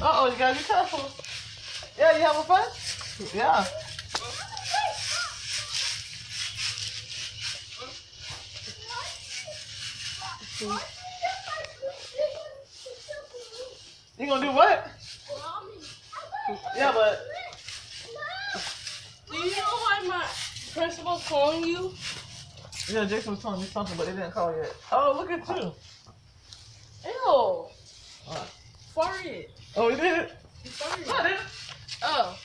Uh oh, you gotta be careful. Yeah, you having fun? Yeah. You gonna do what? Yeah, but Do you know why my principal's calling you? yeah, Jason was telling me something, but they didn't call yet. Oh, look at you. Oh, he did it. You farted. No, I didn't. Oh.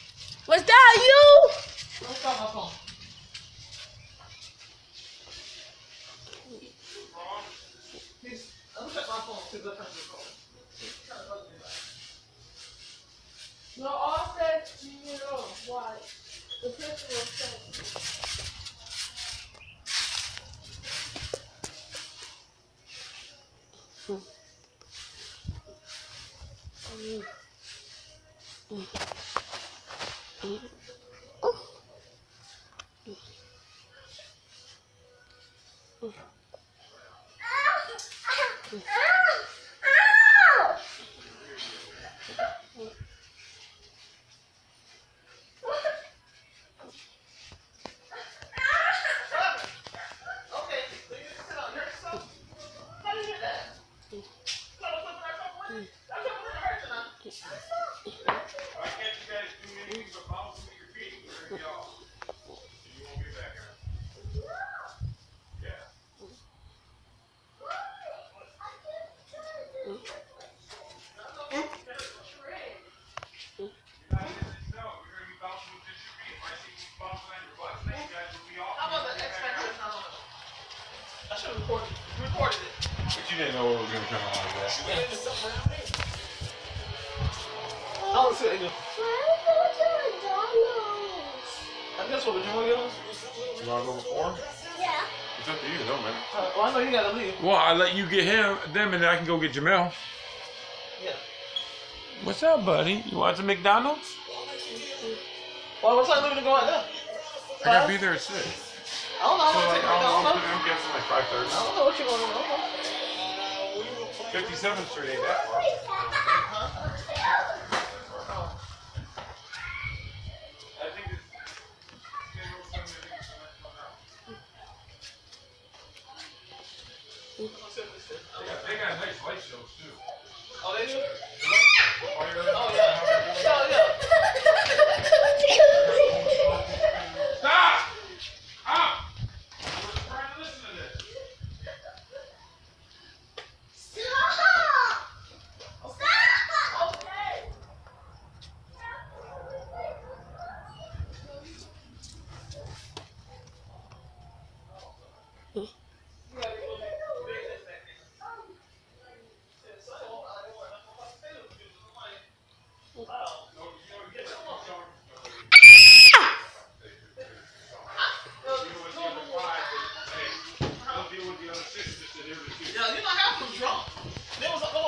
Was that you? Don't stop my phone. Please, I'm gonna my phone because the person called. No, all said, you know, why? The principal said. Okay, you didn't know it was gonna come out like that. I don't see it again. I guess what, would you want to get? You wanna go before? Yeah. It's up to you, though, man. Uh, well, I know you gotta leave. Well, I let you get him, them, and then I can go get Jamel. Yeah. What's up, buddy? You want some McDonald's? Well, what time are we gonna go out there? I gotta be there at six. I don't know. I'm So gonna like, I I don't don't know. know. I'm guessing like five thirty. I don't know what you want to know. Fifty-seventh Street ain't that far. Mm-hmm. Yeah, you know half was drunk. There was a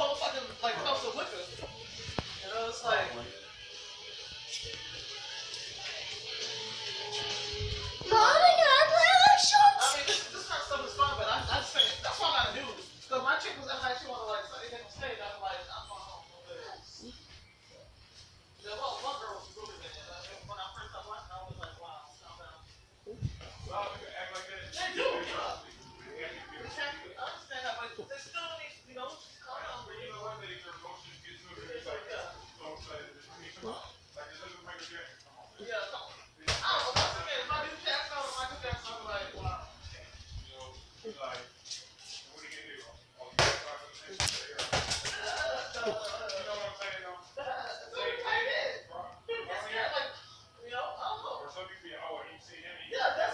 Yeah,